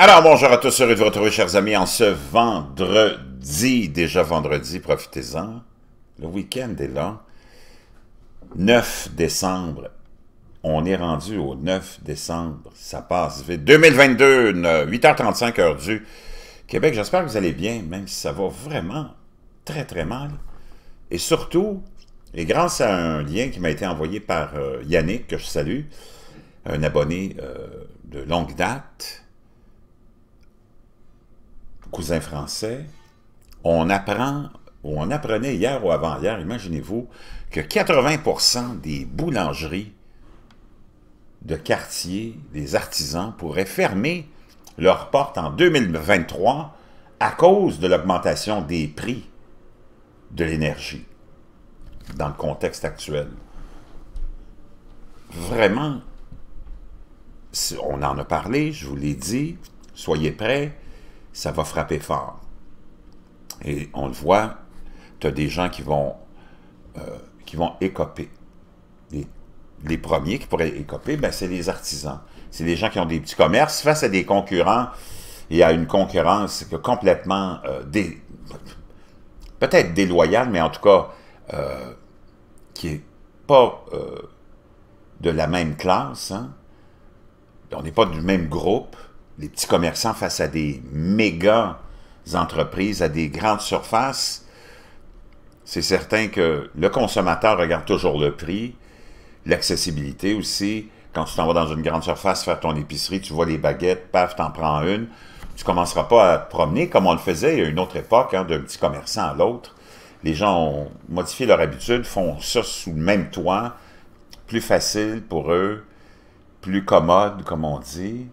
Alors, bonjour à tous, heureux de vous retrouver, chers amis, en ce vendredi, déjà vendredi, profitez-en. Le week-end est là. 9 décembre. On est rendu au 9 décembre. Ça passe vite. 2022, 8h35, heure du Québec. J'espère que vous allez bien, même si ça va vraiment très, très mal. Et surtout, et grâce à un lien qui m'a été envoyé par euh, Yannick, que je salue, un abonné euh, de longue date, cousin français, on apprend, ou on apprenait hier ou avant-hier, imaginez-vous, que 80% des boulangeries de quartier, des artisans, pourraient fermer leurs portes en 2023 à cause de l'augmentation des prix de l'énergie dans le contexte actuel. Vraiment, on en a parlé, je vous l'ai dit, soyez prêts, ça va frapper fort. Et on le voit, tu as des gens qui vont, euh, écoper. Les, premiers qui pourraient écoper, ben, c'est les artisans. C'est les gens qui ont des petits commerces face à des concurrents et à une concurrence complètement euh, peut-être déloyale, mais en tout cas euh, qui n'est pas de la même classe. Hein. On n'est pas du même groupe les petits commerçants face à des méga entreprises, à des grandes surfaces, c'est certain que le consommateur regarde toujours le prix, l'accessibilité aussi. Quand tu t'en vas dans une grande surface faire ton épicerie, tu vois les baguettes, paf, t'en prends une. Tu commenceras pas à te promener comme on le faisait à une autre époque, hein, d'un petit commerçant à l'autre. Les gens ont modifié leur habitude, font ça sous le même toit, plus facile pour eux, plus commode, comme on dit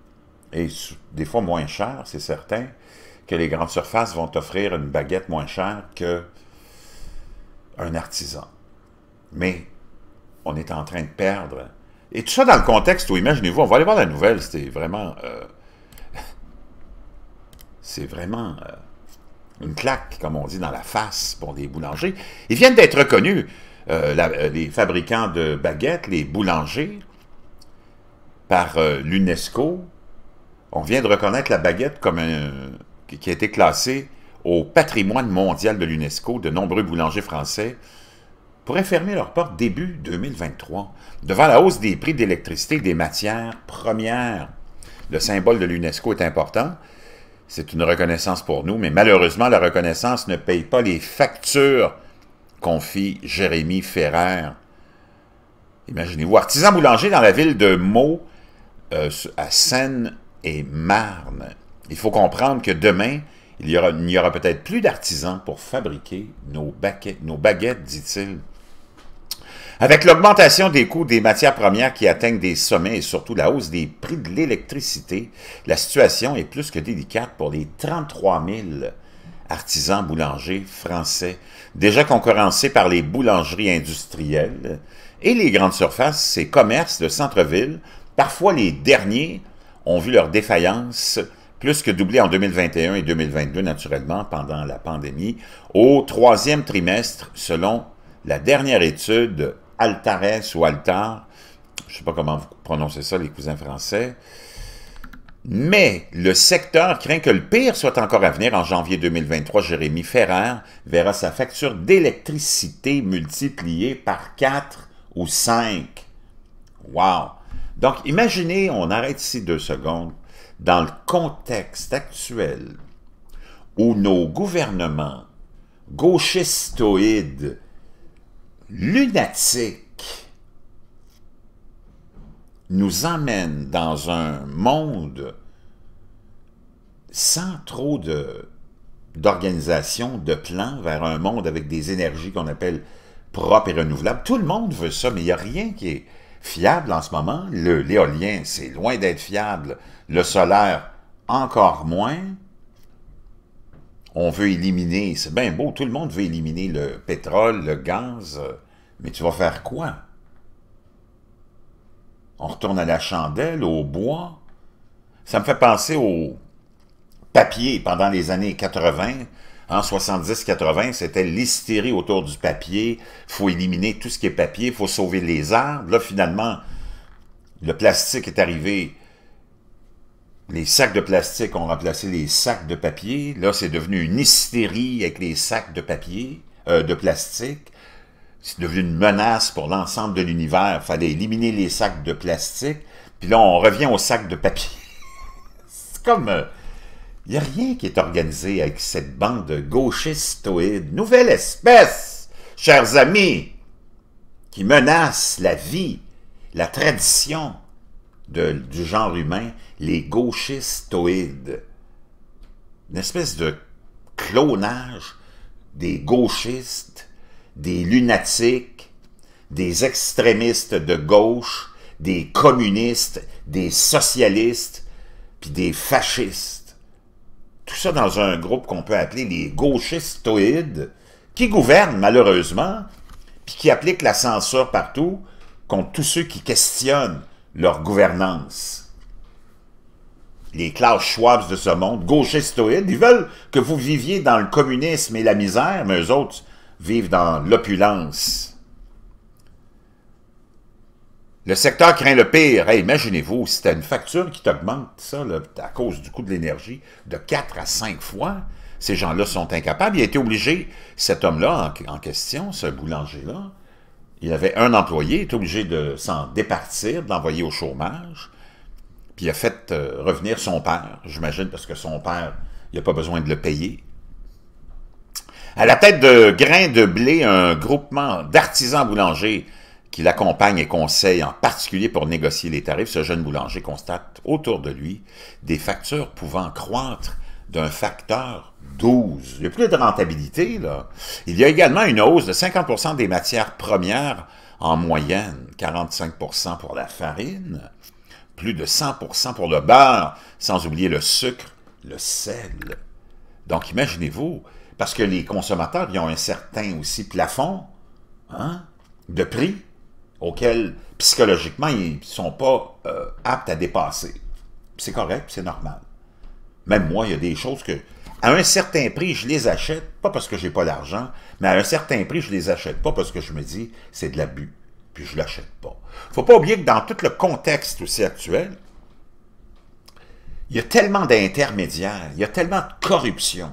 et des fois moins cher, c'est certain, que les grandes surfaces vont t'offrir une baguette moins chère qu'un artisan. Mais on est en train de perdre. Et tout ça dans le contexte où, imaginez-vous, on va aller voir la nouvelle, vraiment... Euh, c'est vraiment euh, une claque, comme on dit, dans la face pour les boulangers. Ils viennent d'être reconnus, euh, les fabricants de baguettes, les boulangers, par l'UNESCO, on vient de reconnaître la baguette comme un, qui a été classée au patrimoine mondial de l'UNESCO. De nombreux boulangers français pourraient fermer leurs portes début 2023 devant la hausse des prix d'électricité et des matières premières. Le symbole de l'UNESCO est important. C'est une reconnaissance pour nous, mais malheureusement, la reconnaissance ne paye pas les factures, confie Jérémy Ferrer. Imaginez-vous, artisan boulanger dans la ville de Meaux, euh, à Seine, et Marne. Il faut comprendre que demain, il n'y aura, peut-être plus d'artisans pour fabriquer nos, nos baguettes, dit-il. Avec l'augmentation des coûts des matières premières qui atteignent des sommets et surtout la hausse des prix de l'électricité, la situation est plus que délicate pour les 33 000 artisans boulangers français, déjà concurrencés par les boulangeries industrielles et les grandes surfaces, ces commerces de centre-ville, parfois les derniers ont vu leur défaillance plus que doubler en 2021 et 2022, naturellement, pendant la pandémie, au troisième trimestre, selon la dernière étude Altares ou Altar, je ne sais pas comment vous prononcez ça, les cousins français, mais le secteur craint que le pire soit encore à venir. En janvier 2023, Jérémy Ferrer verra sa facture d'électricité multipliée par 4 ou 5. Wow! Donc, imaginez, on arrête ici deux secondes, dans le contexte actuel où nos gouvernements gauchistoïdes, lunatiques, nous emmènent dans un monde sans trop d'organisation, de, de plans vers un monde avec des énergies qu'on appelle propres et renouvelables. Tout le monde veut ça, mais il n'y a rien qui est fiable en ce moment. L'éolien, c'est loin d'être fiable. Le solaire, encore moins. On veut éliminer, c'est bien beau, tout le monde veut éliminer le pétrole, le gaz, mais tu vas faire quoi? On retourne à la chandelle, au bois. Ça me fait penser au papier pendant les années 80. En 70-80, c'était l'hystérie autour du papier. Faut éliminer tout ce qui est papier, faut sauver les arbres. Là, finalement, le plastique est arrivé les sacs de plastique ont remplacé les sacs de papier. Là, c'est devenu une hystérie avec les sacs de papier, euh, de plastique. C'est devenu une menace pour l'ensemble de l'univers. Il fallait éliminer les sacs de plastique. Puis là, on revient aux sacs de papier. c'est comme... Il n'y a rien qui est organisé avec cette bande de gauchistoïdes. Nouvelle espèce, chers amis, qui menace la vie, la tradition du genre humain, les gauchistoïdes. Une espèce de clonage des gauchistes, des lunatiques, des extrémistes de gauche, des communistes, des socialistes, puis des fascistes. Tout ça dans un groupe qu'on peut appeler les gauchistoïdes, qui gouvernent malheureusement, puis qui appliquent la censure partout contre tous ceux qui questionnent leur gouvernance. Les Klaus Schwab de ce monde, gauchistoïdes, ils veulent que vous viviez dans le communisme et la misère, mais eux autres vivent dans l'opulence. Le secteur craint le pire. Imaginez-vous, si tu as une facture qui t'augmente, ça, à cause du coût de l'énergie, de 4 à 5 fois, ces gens-là sont incapables. Il a été obligé, cet homme-là en, question, ce boulanger-là, il avait un employé, il est obligé de s'en départir, de l'envoyer au chômage, puis il a fait euh, revenir son père, j'imagine, parce que son père, il n'a pas besoin de le payer. À la tête de Grains de blé, un groupement d'artisans boulangers qui l'accompagne et conseille en particulier pour négocier les tarifs, ce jeune boulanger constate autour de lui des factures pouvant croître d'un facteur 12. Il n'y a plus de rentabilité, là. Il y a également une hausse de 50% des matières premières en moyenne, 45% pour la farine, plus de 100% pour le beurre, sans oublier le sucre, le sel. Donc, imaginez-vous, parce que les consommateurs, ils ont un certain aussi plafond hein, de prix auxquels, psychologiquement, ils ne sont pas euh, aptes à dépasser. C'est correct, c'est normal. Même moi, il y a des choses que, à un certain prix, je les achète, pas parce que j'ai pas l'argent, mais à un certain prix, je les achète pas parce que je me dis, c'est de l'abus, puis je l'achète pas. faut pas oublier que dans tout le contexte aussi actuel, il y a tellement d'intermédiaires, il y a tellement de corruption,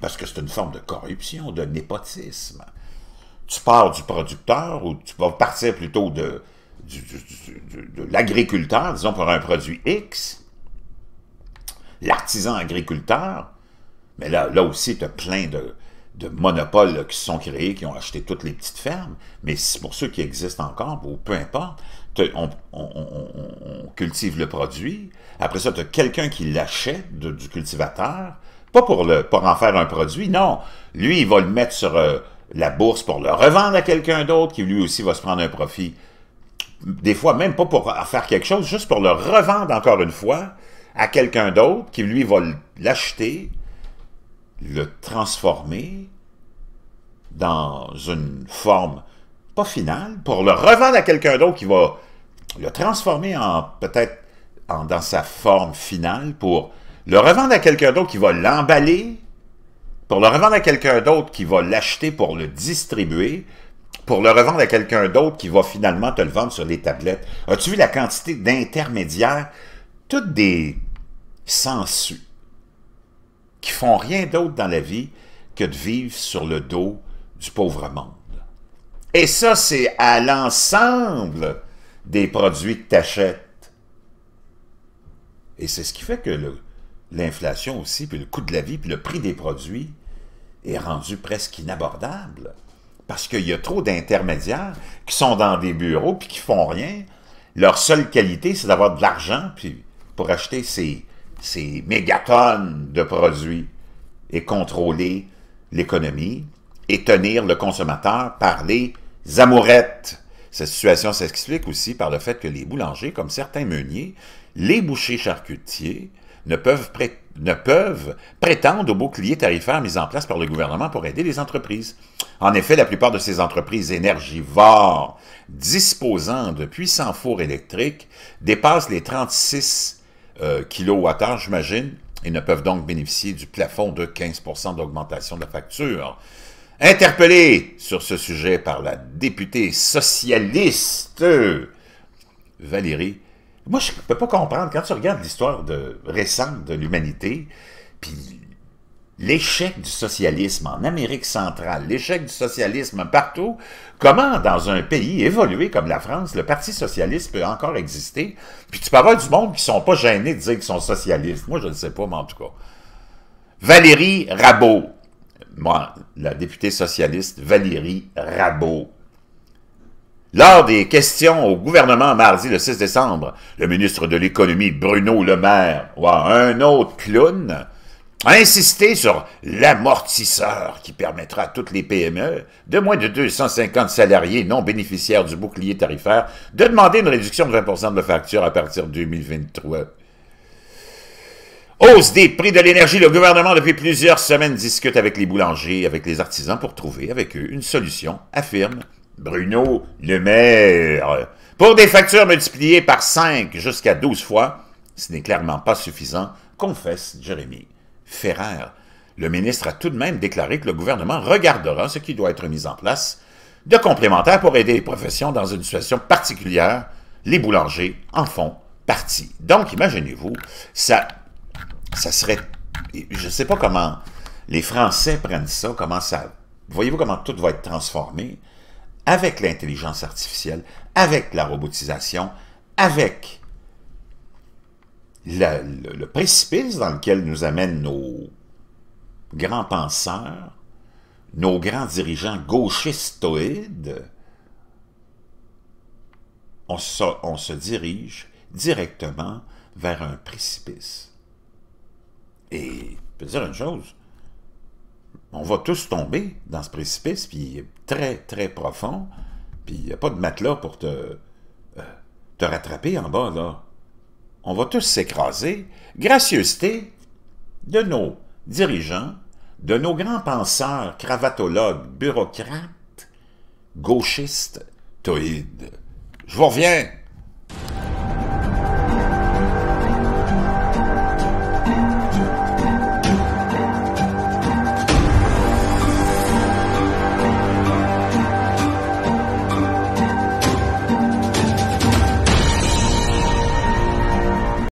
parce que c'est une forme de corruption, de népotisme tu pars du producteur ou tu vas partir plutôt de, de, l'agriculteur, disons pour un produit X, l'artisan agriculteur, mais là, là aussi, tu as plein de, de monopoles qui se sont créés, qui ont acheté toutes les petites fermes, mais pour ceux qui existent encore, peu importe, on, cultive le produit, après ça, tu as quelqu'un qui l'achète du cultivateur, pas pour, le, pour en faire un produit, non. Lui, il va le mettre sur, euh, la bourse pour le revendre à quelqu'un d'autre qui lui aussi va se prendre un profit. Des fois, même pas pour faire quelque chose, juste pour le revendre encore une fois à quelqu'un d'autre qui lui va l'acheter, le transformer dans une forme pas finale, pour le revendre à quelqu'un d'autre qui va le transformer en peut-être dans sa forme finale pour le revendre à quelqu'un d'autre qui va l'emballer pour le revendre à quelqu'un d'autre qui va l'acheter pour le distribuer, pour le revendre à quelqu'un d'autre qui va finalement te le vendre sur les tablettes. As-tu vu la quantité d'intermédiaires, toutes des sensus, qui font rien d'autre dans la vie que de vivre sur le dos du pauvre monde. Et ça, c'est à l'ensemble des produits que tu achètes. Et c'est ce qui fait que l'inflation aussi, puis le coût de la vie, puis le prix des produits est rendu presque inabordable. Parce qu'il y a trop d'intermédiaires qui sont dans des bureaux puis qui font rien. Leur seule qualité, c'est d'avoir de l'argent pour acheter ces, ces mégatonnes de produits et contrôler l'économie et tenir le consommateur par les amourettes. Cette situation s'explique aussi par le fait que les boulangers, comme certains meuniers, les bouchers charcutiers, ne peuvent, ne peuvent prétendre au bouclier tarifaire mis en place par le gouvernement pour aider les entreprises. En effet, la plupart de ces entreprises énergivores disposant de puissants fours électriques dépassent les 36 euh, kWh, j'imagine, et ne peuvent donc bénéficier du plafond de 15% d'augmentation de la facture. Interpellé sur ce sujet par la députée socialiste Valérie Moi, je ne peux pas comprendre, quand tu regardes l'histoire récente de l'humanité, puis l'échec du socialisme en Amérique centrale, l'échec du socialisme partout, comment dans un pays évolué comme la France, le Parti socialiste peut encore exister, puis tu peux avoir du monde qui ne sont pas gênés de dire qu'ils sont socialistes. Moi, je ne sais pas, mais en tout cas. Valérie Rabault, moi, la députée socialiste Valérie Rabault, lors des questions au gouvernement mardi le 6 décembre, le ministre de l'Économie Bruno Le Maire, ou un autre clown, a insisté sur l'amortisseur qui permettra à toutes les PME de moins de 250 salariés non bénéficiaires du bouclier tarifaire de demander une réduction de 20% de la facture à partir de 2023. Hausse des prix de l'énergie, le gouvernement depuis plusieurs semaines discute avec les boulangers, avec les artisans pour trouver avec eux une solution, affirme Bruno Le Maire. Pour des factures multipliées par 5 jusqu'à 12 fois, ce n'est clairement pas suffisant, confesse Jérémy Ferrer. Le ministre a tout de même déclaré que le gouvernement regardera ce qui doit être mis en place de complémentaires pour aider les professions dans une situation particulière. Les boulangers en font partie. Donc, imaginez-vous, ça, ça serait... Je ne sais pas comment les Français prennent ça, comment ça... Voyez-vous comment tout va être transformé? Avec l'intelligence artificielle, avec la robotisation, avec le, précipice dans lequel nous amènent nos grands penseurs, nos grands dirigeants gauchistoïdes, on on se dirige directement vers un précipice. Et je peux dire une chose, on va tous tomber dans ce précipice, puis très, très profond, puis il n'y a pas de matelas pour te, euh, te rattraper en bas, là. On va tous s'écraser. Gracieuseté de nos dirigeants, de nos grands penseurs, cravatologues, bureaucrates, gauchistes, toïdes. Je vous reviens.